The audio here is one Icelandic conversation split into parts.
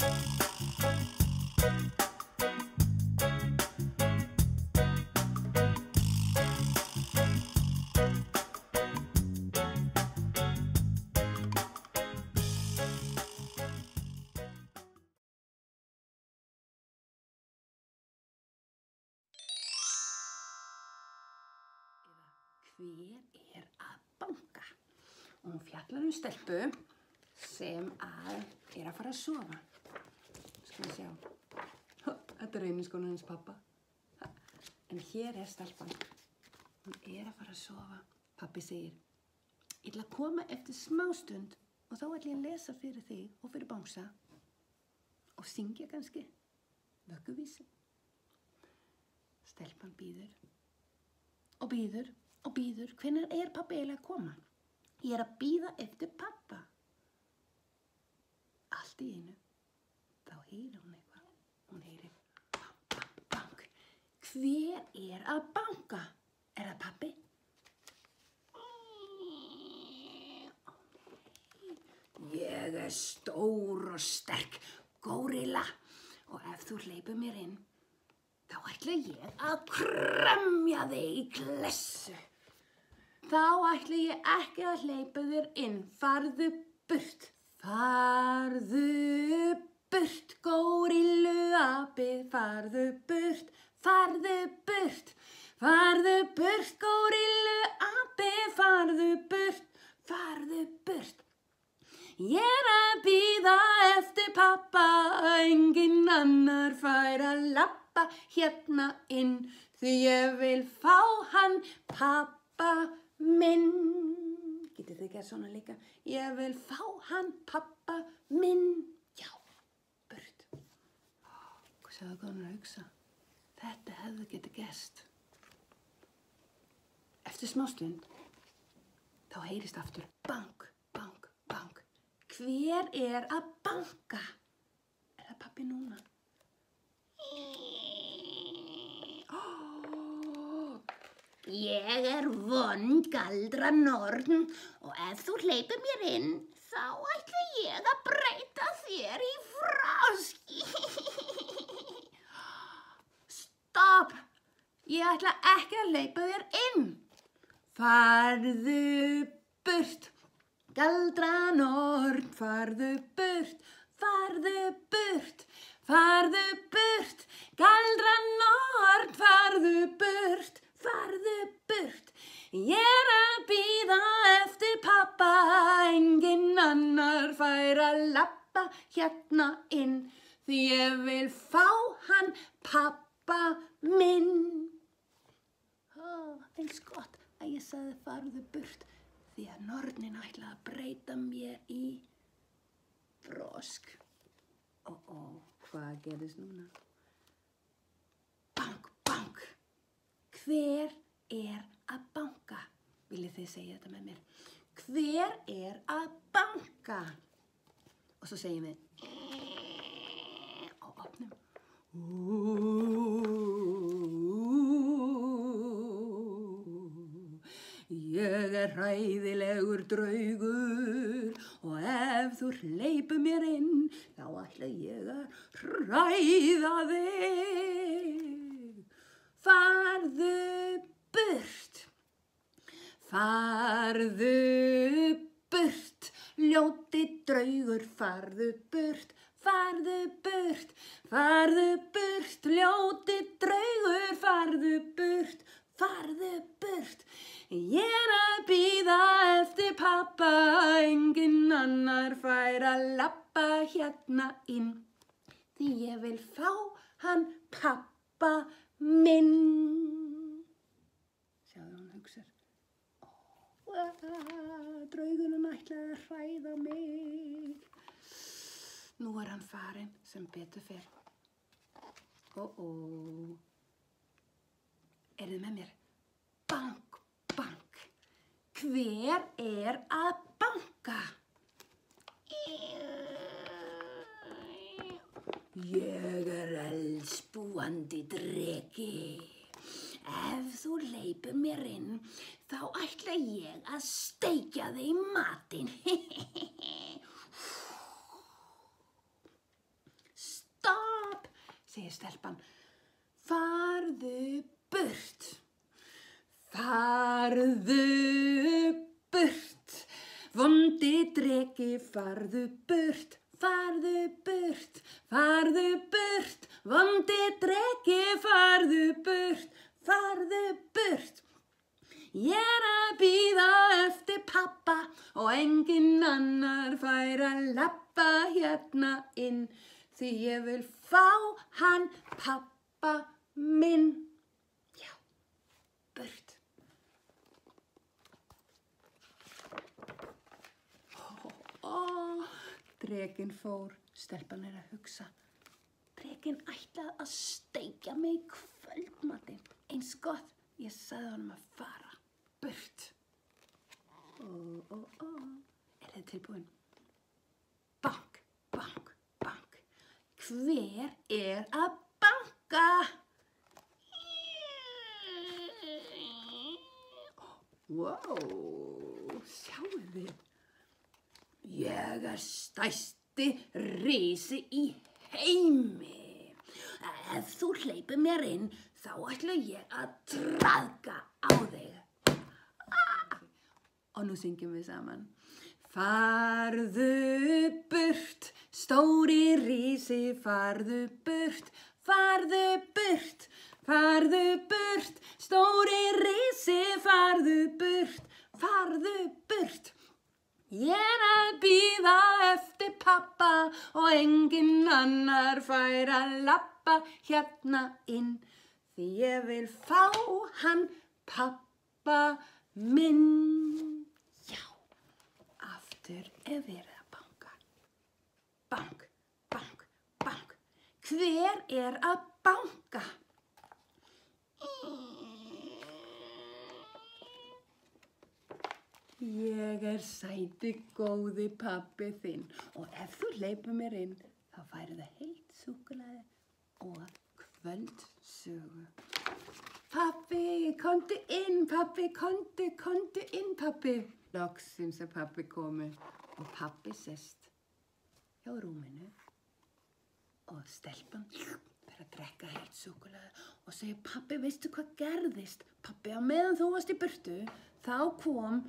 Hver er að banka? Og hún fjallar um stelpu sem að er að fara að sofa. Við sjá. Þetta er reyniskónu hans pappa. En hér er stelpan. Hún er að fara að sofa. Pappi segir, ég ætla að koma eftir smástund og þá ætla ég að lesa fyrir þig og fyrir bánsa og syngja kannski vögguvísi. Stelpan býður og býður og býður. Hvenær er pappi eiginlega að koma? Ég er að býða eftir pappa. Allt í einu. Þá heyrir hún eitthvað. Hún heyrir bank, bank, bank. Hver er að banka? Er það pappi? Ég er stór og sterk górilla og ef þú hleypur mér inn þá ætla ég að kremja þig í klessu. Þá ætla ég ekki að hleypa þér inn. Farðu burt. Farðu burt, górillu apið. Farðu burt, farðu burt. Farðu burt, górillu apið. Farðu burt, farðu burt. Ég er að býða eftir pappa, engin annar fær að lappa hérna inn, því ég vil fá hann pappa minn. Getið þið gert svona líka? Ég vil fá hann pappa minn. Já, burt. Hvað sagði er að hugsa? Þetta hefði getið gest. Eftir smástund, þá heyrist aftur bank, bank, bank. Hver er að banka? Er það pappi núna? Ég er vond galdra norn og ef þú hleypir mér inn þá ætla ég að breyta þér í froski. Stopp! Ég ætla ekki að hleypa þér inn. Farðu burt. Galdra norn, farðu burt, farðu burt, farðu burt. Galdra norn, farðu burt, farðu burt. Ég er að býða eftir pappa, engin annar fær að lappa hérna inn. Því ég vil fá hann pappa minn. Ó, finnst gott að ég sagði farðu burt því að nornin ætla að breyta mér í frosk. Ó, ó, hvað gerðist núna? Bank, bank. Hver er að banka? Viljið þið segja þetta með mér? Hver er að banka? Og svo segjum við á opnum. Er hræðilegur draugur og ef þú hleypur mér inn þá ætla ég að hræða þig. Farðu burt, farðu burt, ljóti draugur, farðu burt, farðu burt, farðu burt, ljóti draugur, farðu burt, farðu burt. Ég er að býða eftir pappa, engin annar fær að lappa hérna inn. Því ég vil fá hann pappa minn. Sjáðu hann hugsar. Draugunum ætlaði að hræða mig. Nú er hann farinn sem betur fyrr. Ó, ó. Er þið með mér? Bank, bank. Hver er að banka? Ég er elspúandi dregi. Ef þú leipur mér inn, þá ætla ég að steikja þig í matinn. segir stelpan. Farðu burt. Farðu burt. Vondi dregi, farðu burt. Farðu burt, farðu burt, vondi dregi, farðu burt, farðu burt. Ég er að býða eftir pappa og engin annar fær að lappa hérna inn því ég vil fá hann pappa minn. Já, burt. Ó, dregin fór, stelpan er að hugsa. Dregin ætlaði að steikja mig í kvöldmatinn. Eins gott, ég sagði honum að fara burt. Ó, ó, ó, er þið tilbúin? Bank, bank, bank. Hver er að banka? Wow, sjáu þið. Ég er stæsti risi í heimi. Ef þú hleypir mér inn, þá ætla ég að traðka á þig. Ah! Og nú syngjum við saman. Farðu burt, stóri risi, farðu burt, farðu burt, farðu burt, stóri risi, farðu burt, farðu burt. Ég er að býða eftir pappa og engin annar fær að lappa hérna inn því ég vil fá hann pappa minn. Já, aftur er verið að banka. Bank, bank, bank. Hver er að banka? Ég er sæti góði pappi þinn og ef þú leipur mér inn þá færi það heilt súkulæði og kvöldsögu. Pappi, kontu inn, pappi, kontu, kontu inn, pappi. Loksins er pappi komið og pappi sest hjá rúminu og stelpan fyrir að drekka heilt súkulæði og segir pappi, veistu hvað gerðist? Pappi, á meðan þú varst í burtu þá kom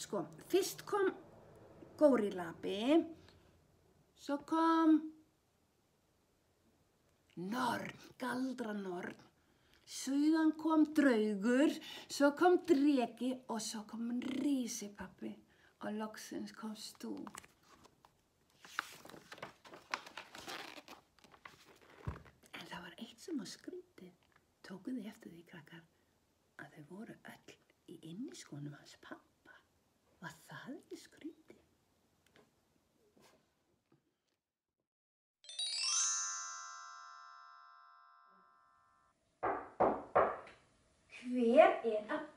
Sko, fyrst kom górilabi, svo kom norn, galdranorn, síðan kom draugur, svo kom dregi og svo kom rísipappi og loksins komst þú. En það var eitt sem var skrítið, tókuði eftir því krakkar, að þau voru öll í inniskónum hans pappa. Var það ekki skrítið? Hver er að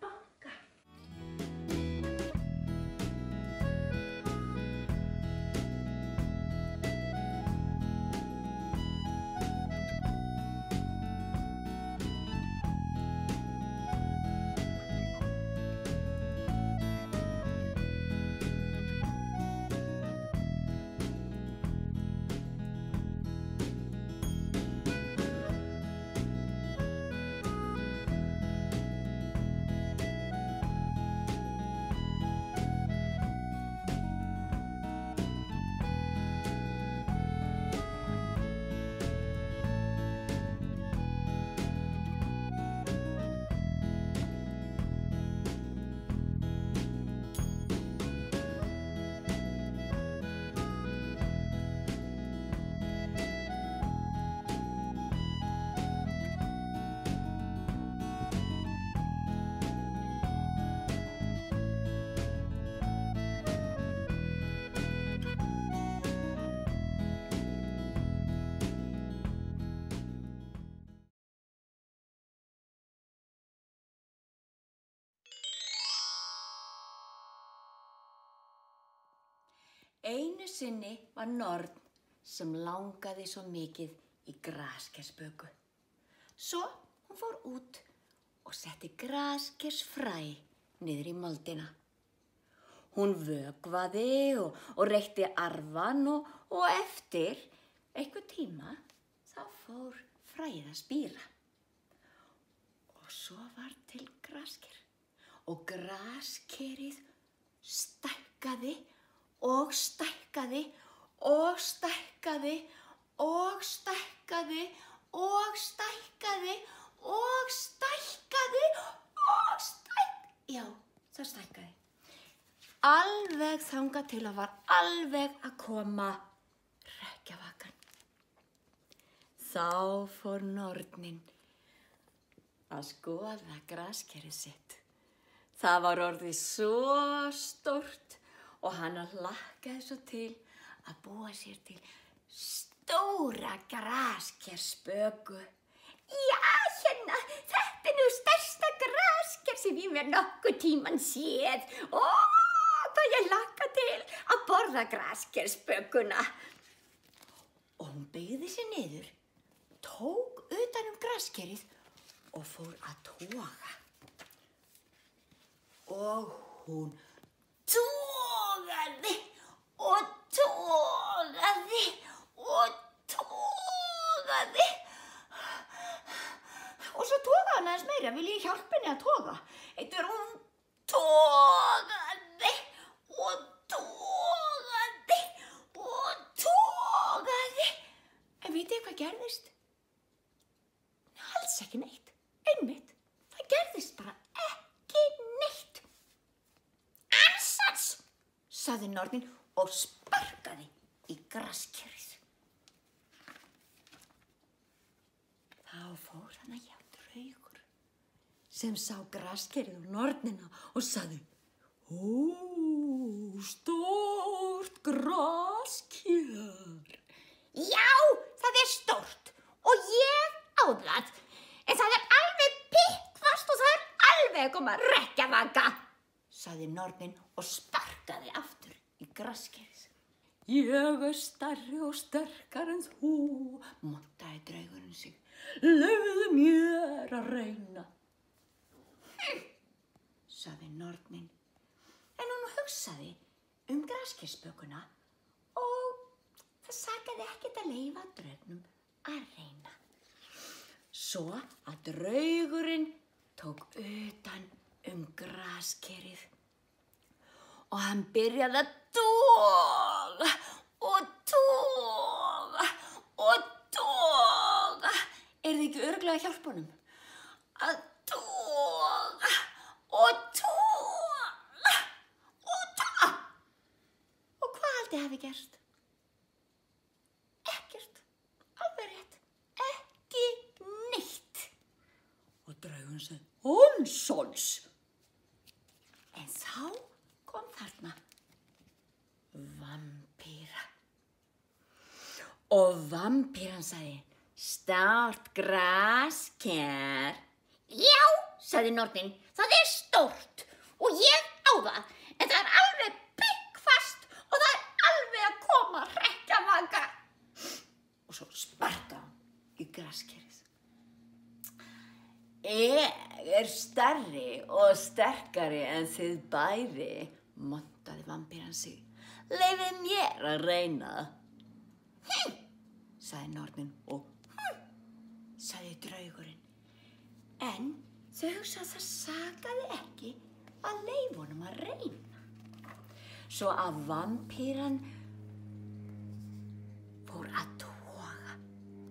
Einu sinni var norn sem langaði svo mikið í graskersböku. Svo hún fór út og setti graskersfræ niður í moldina. Hún vögvaði og, og reykti arfan og, og eftir einhver tíma þá fór fræð að spýra. Og svo var til grasker og graskerið stækkaði og stækkaði og stækkaði og stækkaði og stækkaði og stækkaði og stækkaði. Já, það stækkaði. Alveg þanga til að var alveg að koma rekjavakan. Þá fór nornin að skoða graskerið sitt. Það var orðið svo stort og hann hlakkaði svo til að búa sér til stóra graskerspöku. Já, hérna, þetta er nú stærsta grasker sem ég verð nokkuð tíman séð. Ó, hvað ég hlakka til að borða graskerspökuna. Og hún beigði sér niður, tók utan um graskerið og fór að toga. Og hún togaði og togaði og togaði. Og svo togaði hann aðeins meira, vil ég hjálpa henni að toga? Eittur hún togaði og togaði og togaði. En vitið þið hvað gerðist? Alls ekki neitt. Einmitt. Það gerðist bara ekki neitt. Ansans, saði Nornin og sparkaði í graskjörið. Þá fór hann að hjá draugur sem sá graskjörið og Nornina og saði Ó, stórt graskjör. Já, það er stórt og ég á það. En það er alveg pikkvast og það er alveg koma að rekja vanga, saði Nornin og sparkaði aftur í graskerið. Ég er starri og sterkar en þú, montaði draugurinn sig. Leifðu mér að reyna. Saði Nornin. En hún hugsaði um graskerspökuna og það sakaði ekkert að leifa draugnum að reyna. Svo að draugurinn tók utan um graskerið og hann byrjaði að toga og toga og toga. Er þið ekki örglega honum? Að toga og toga og toga. Haldið hafi gert? Ekkert. Alveg rétt. Ekki neitt. Og draugun sagði, Onsons! En þá kom þarna vampýra. Og vampýran sagði, Start grasker. Já, sagði Nornin, það er stórt og ég á það, en það er alveg byggfast og það er alveg að koma rekkjavanga. Og svo sparka hann í graskerið. Ég er starri og sterkari en þið bæri, montaði vampýran sig. Leifið mér að reyna. Hm, sagði Nornin og hm, sagði draugurinn. En þau hugsa að það sagaði ekki að leifunum að reyna. Svo að vampýran að toga,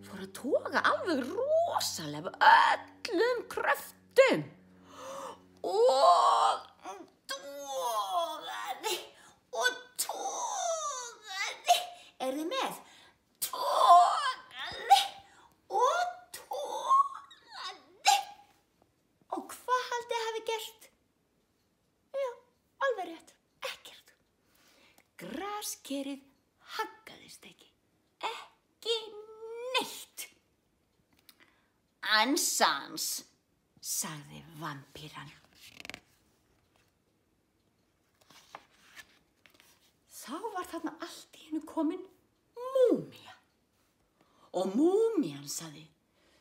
fór að toga alveg rosalega öllum kröftum. Og togaði og togaði, er þið með? Togaði og togaði og hvað haldið hafi gert? Já, alveg rétt, ekkert. Graskerið haggaðist ekki, ekki neitt. Ansans, sagði vampýran. Þá var þarna allt í hennu komin múmía. Og múmían sagði,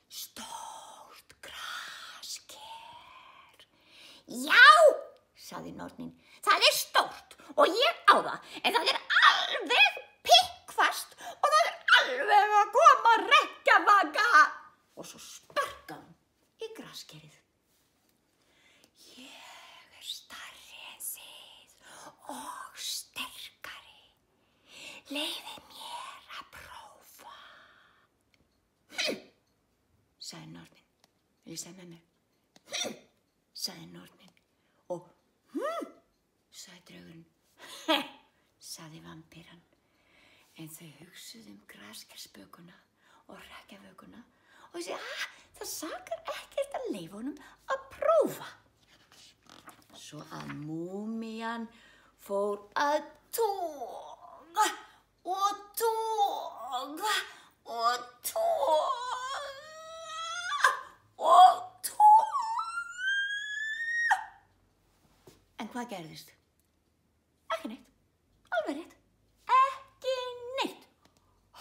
stórt grasker. Já, sagði Nornin, það er stórt og ég á það, en það er alveg pikkfast og það er alveg að koma graskerið. Ég er starri en þið og sterkari. Leiði mér að prófa. Hm! Sæði nornin. Vil ég segja með mig? Hm! Sæði nornin. Og hm! Sæði draugurinn. He! Sæði vampýran. En þau hugsuðum graskerspökunna og rækjavökunna og þessi aah! Það sakar ekkert að leifa honum að prófa. Svo að múmían fór að tóga og tóga og tóga og tóga. En hvað gerðist? Ekki neitt. Alveg rétt. Ekki neitt.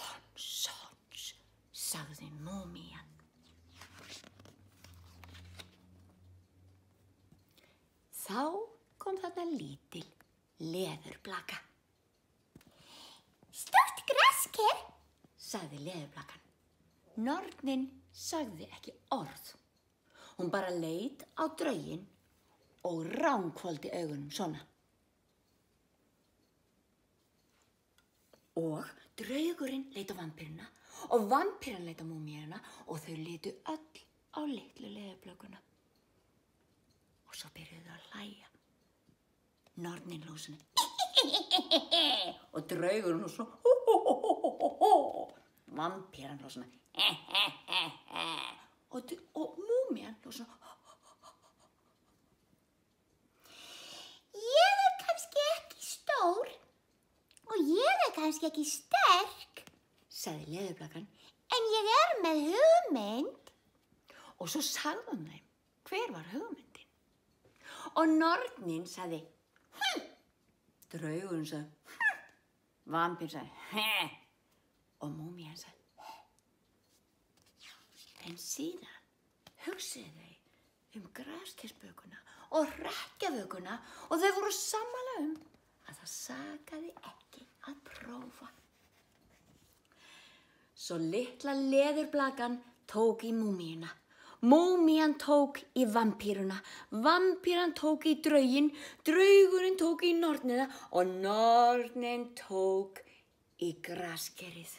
Hans, hans, sagði múmían. Þá kom þarna lítil leðurblaka. Stórt grasker, sagði leðurblakan. Nornin sagði ekki orð. Hún bara leit á draugin og ránkvóldi augunum svona. Og draugurinn leit á vampirina og vampirinn leit á múmíuna og þau leitu öll á litlu leðurblökuna. Og svo byrjuðu þau að hlæja. Nornin svona og draugurinn vampíran lóð svona og, og múmían lóð svona Ég er kannski ekki stór og ég er kannski ekki sterk, sagði leðurblakan, en ég er með hugmynd. Og svo sagðum þeim, hver var hugmyndin? Og nornin sagði, hm, draugurinn sagði, hm, vampir sagði, hm, og múmían sagði. En síðan hugsiðu þau um graskirspökuna og rekkjavökuna og þau voru sammála um að það sakaði ekki að prófa. Svo litla leðurblakan tók í múmíuna. Múmían tók í vampýruna, vampýran tók í draugin, draugurinn tók í nornina og nornin tók í graskerið.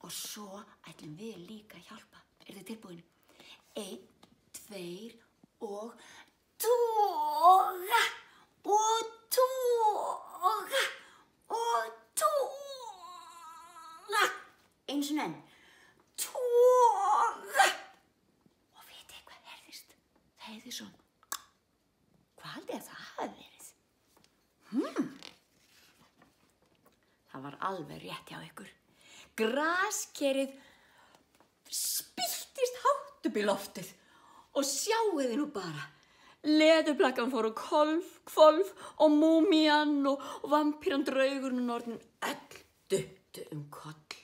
Og svo ætlum við líka að hjálpa. Er þið tilbúin? Einn, tveir og tóga og tóga og tóga. Eins og enn. Tóga. Og vitið hvað herðist? Það hefði svona. Hvað haldið að það hafi verið? Hmm. Það var alveg rétt hjá ykkur. Graskerið upp í loftið og sjáuði nú bara. Leðurblakkan fór á kolf, kvolf og múmían og, og vampíran draugurinn og nornin öll duttu um koll.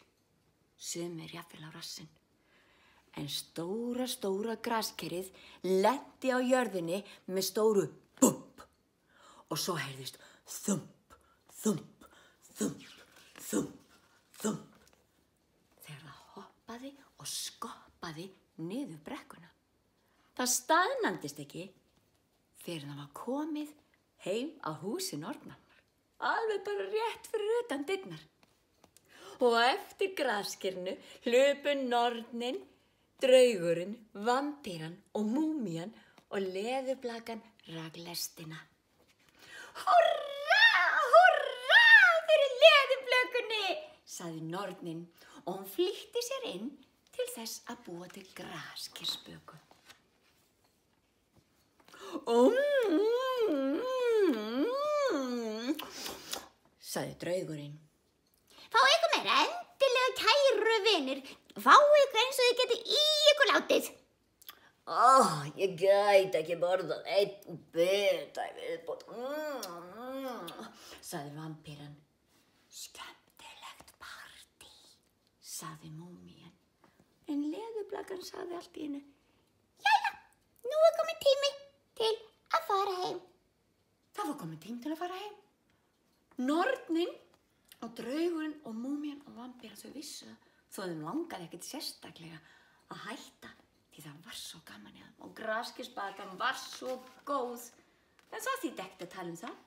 Sumir jafnvel á rassin. En stóra, stóra graskerið lendi á jörðinni með stóru bump. Og svo heyrðist þump, þump, þump, þump, þump. Þegar það hoppaði og skoppaði niður brekkuna. Það staðnandist ekki fyrir það var komið heim á húsi Nornmannar. Alveg bara rétt fyrir utan dynnar. Og eftir graskirnu hlupu nornin, draugurinn, vampíran og múmían og leðurblakan raglestina. Hurra, hurra fyrir leðurblökunni, saði nornin og hún flýtti sér inn til þess að búa til graskirspöku. Mm, saði draugurinn. Fá ykkur meira endilega kæru vinir. Fá ykkur eins og þið geti í ykkur látið. Ó, ég gæti ekki borðað einn bita í viðbót. Saði vampíran. Skemmtilegt partí, saði múmían. En leðublakan saði allt í hennu. Jæja, nú er komið tími til að fara heim. Það var komið tími til að fara heim. Nornin og draugurinn og múmían og vampíran þau vissu þó þeim langaði ekkert sérstaklega að hætta því það var svo gaman í þeim og graskisbakan var svo góð en það þýtti ekkert að tala um það.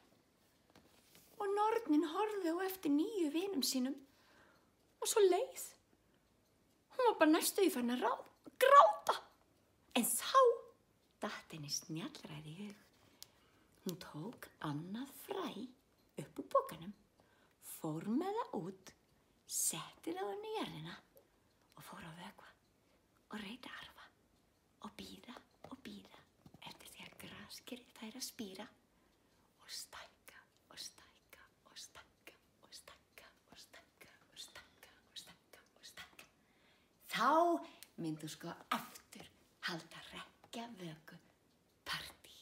Og Nornin horfði á eftir nýju vinum sínum og svo leið. Hún var bara næstu í fann að gráta. En þá datt henni snjallræði hug. Hún tók annað fræ upp úr bókanum, fór með það út, setti það inn í jörðina Myndu sko aftur halda rekja vöku partí.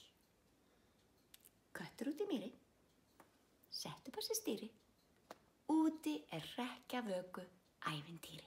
Köttur út í mýri, sett upp á sér stýri, úti er rekja vöku ævintýri.